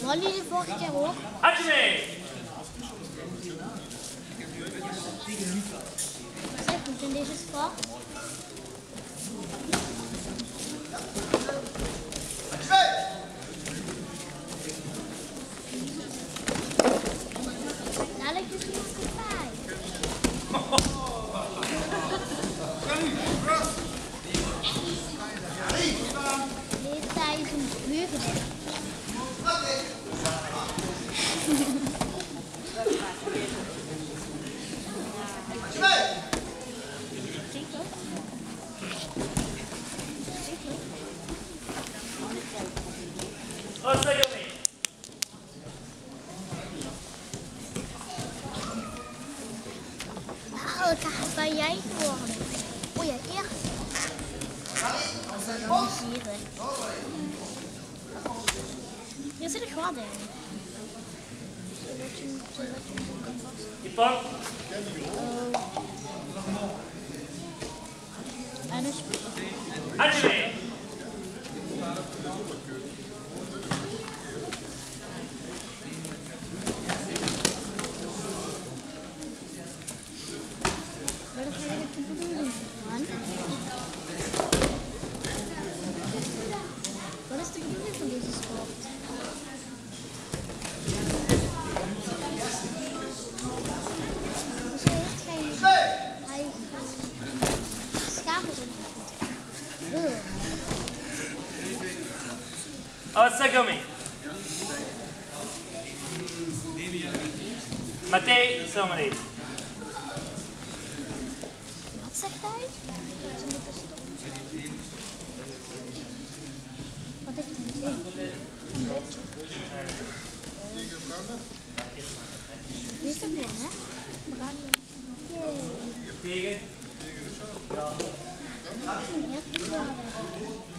Jullie de vorige keer ook? Had je mee? Zeg, moet in deze sport? Is. Dit is een. Wat zeg je mee? Dat ben jij geworden. Oh ja, hier is. Hier zit ik gewoon in. Die pak. En dus, Had je mee? wat is eigenlijk de bedoeling van? Wat is de bedoeling van deze sport? Dus hij heeft geen... Hij schapelt zo maar even. Wat zegt hij? Wat heeft hij? Een. Wie is weer, hè? Yay. Tegen. Ja, Нет, не